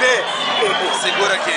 Fê. Segura aqui.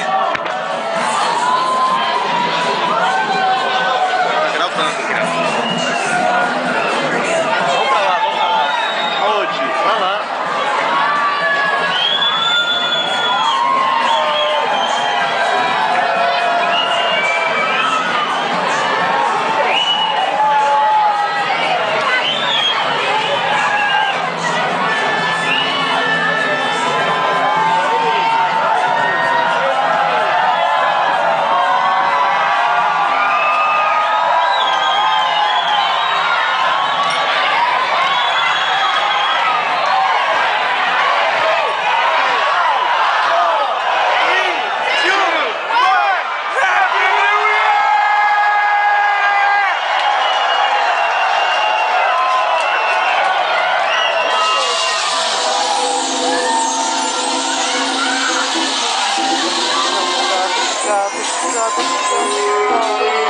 Stop! Krishna, Stop! Krishna.